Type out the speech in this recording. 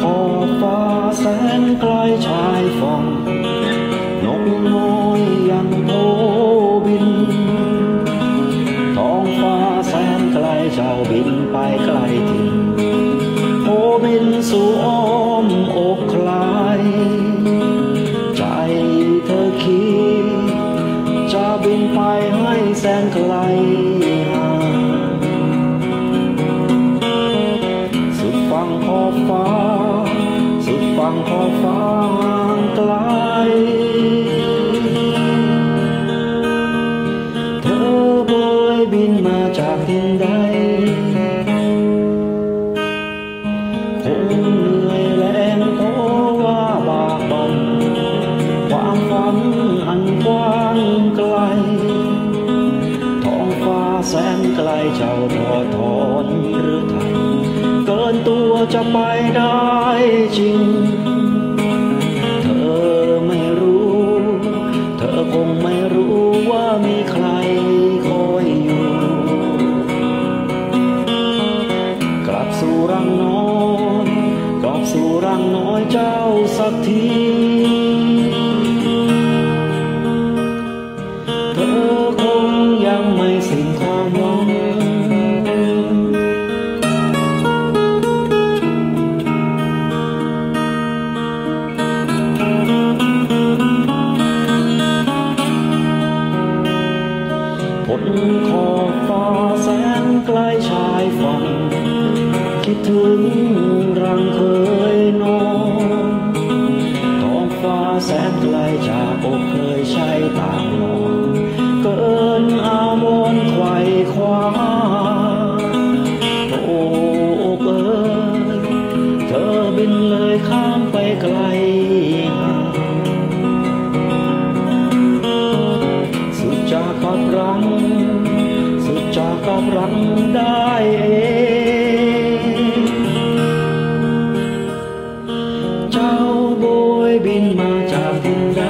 ขอบฟ้าแสนไกลชาย ขอบฟ้าห่างไกล เธอบอยบินมาจากที่ใดคงเหนื่อยแรงเพราะว่าบากบันความฝันอันกว้างไกล ท้องฟ้าแสนไกลเจ้าทอทอนหรือไทยเกินตัวจะไปได้จริง สักทีเธอคงยังไม่สิ้นความหวังผลขอบฟ้าแสนไกลชายฝั่งคิดถึง ไกล สุดจากกับรัง สุดจากกับรังได้เองเจ้าโบยบินมาจากที่ใด